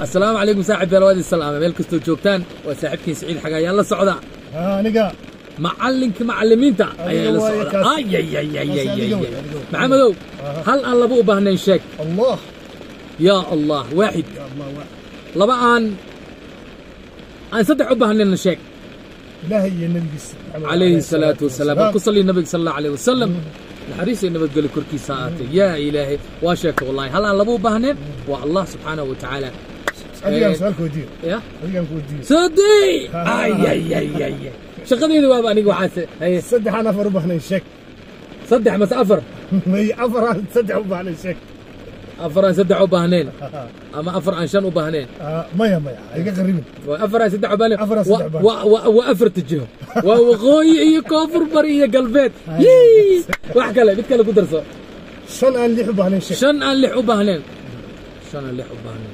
السلام عليكم صاحب الوادي السلام. عليكم كستو جوبتان وصاحبكي سعيد حقا. يلا سعودا ها نقا معلمك معلمين تا أي أي أي أي أي أي أي محمد هل الله بو بهنا نشك الله. يا الله واحد. يا الله واحد. لبا ان ان صدق بهنا نشك الهي يا نبي عليه الصلاة والسلام. صلى النبي صلى الله عليه وسلم. الحديث انه بتقول كركي ساعات. يا إلهي واشك والله هل الله بو بهنا والله سبحانه وتعالى اليوم إيه. سؤالك شغلني الباب أنا قاعد أي. صدح أنا فرب إحنا الشك. صدح ما سافر إي أفر صدح وبا إحنا الشك. أفر صدح وبا أما أفر عن شنو وبا آه ما يا ما يا قريب أفر صدح وبا افر صدح وأفر تجيه وغوي اي كفر بري قلبت واحكي لك بيتكلم قدرسه شن اللي حبه هنا الشك؟ شن اللي حبه هنا شن اللي حبه هنا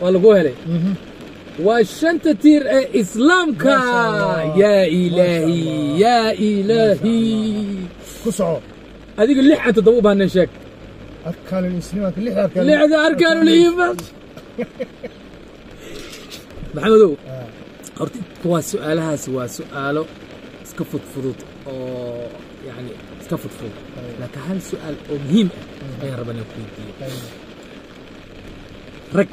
waa lagu helay Mhm. waa shanta tiir ee islaamka yaa ilaahi yaa ilaahi ku soco adiga lix aan toddoba u baahneen sheeg lixda arkaanul iimaan maxamedow Ah, horta waa su-aalahaasi waa su-aalo iska fudfudud oo yani iska fudfudud laakiin hal su-aal oo muhiim ah ayaan rabaa inaan ku weydiiyo rag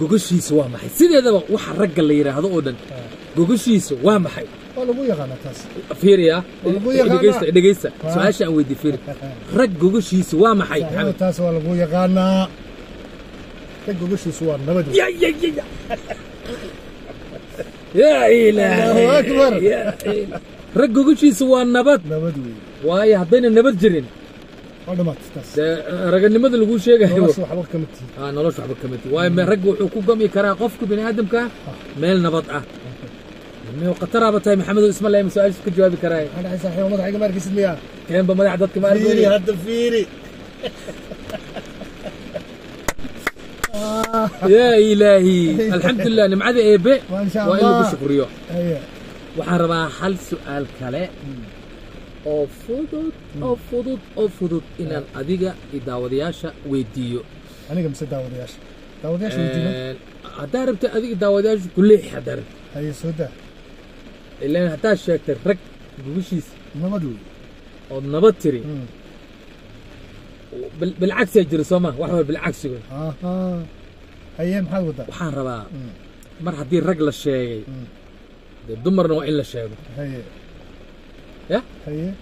gogashiisa waa maxay sideedaba waxa ragga la yidhaahdo oo dhan ah. gogashiisa waa maxay fiiriya dhegeysta dhegeysta Ah. su-aasha aan weydiiy fiiri rag gogashiisa waa maxay taas waa lagu yaqaanaa rag gogashiisu waa nabad wey. يا يا يا إلهي أكبر. haddayna رجل ماذا لو شيء. قاعد يقول نلاش وحبك كمتي. آه نلاش وحبك كمتي. واي ما رجوا حكوا قام يكره قفك بين هادم كا آه. مال نبضة آه. مي وقت ترى بتاعي محمد اسم الله يمسو ألف كل جواب كراي. أنا عايز أحيي ومضى حاجة مارك اسمي آه كان بمضى عدد كم أربعة فيري هاد فيري يا إلهي. الحمد لله أنا معدي إيه بي؟ وإن شاء الله. وإنه بشكر يوح أيه. وحربا حل سؤال كلام oo fudud oo fudud oo fudud inaan adiga iyo daawadayaasha weydiiyo. Aniga mise daawadayaasha? Daawadayaasha Een, haddaa rabta adiga daawadayaasha ku leexi haddaa rabta haye soo daa. Ilaan haddaad sheegtay rag gugashiisa nabad wey. Ood nabad tiri. Mm. bil- bilcagsiyaa jira soo ma? Wax wal bilcagsigo haye maxaad wadaa waxaan rabaa Mm. mar haddii rag la sheegay dee dumarna waa in la sheego. Haye يا هي طيب.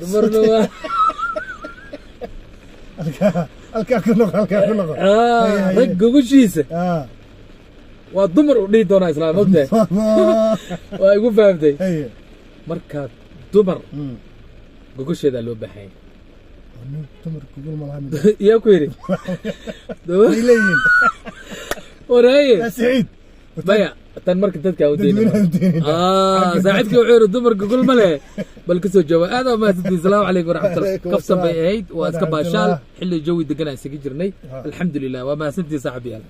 دمر له الكا الكا كنغ الكا كنغ آه طيب، طيب. رق وشيسه آه. ودمر ودي دونا إسلام ما ادري واي كو فهمتي هي مركا دمر. غوغشيدا لو بحين. تمر كبر ما يا كويري. دمر. ليين وراي سعيد. Maya tan marka dadkaa u dadweynaha u deyna deynina saaxiibkii wuxuu yidhi dumar gogol ma leh bal kasoo jawaab aad waa mahadsantiin salaamu calaykum waraxmatullah kaftan bay ahayd waa iska baashaal xilli jawi deganaa isaga jirnay Ah. alxamdulilah waa mahadsantiin saaxiibayaal